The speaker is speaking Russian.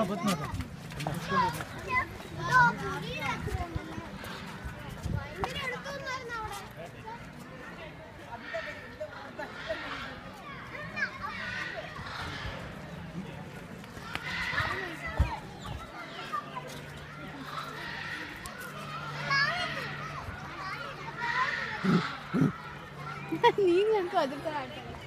Работа ну, надо. നീ ഞങ്ങൾക്ക് അതിർത്തതായിട്ട്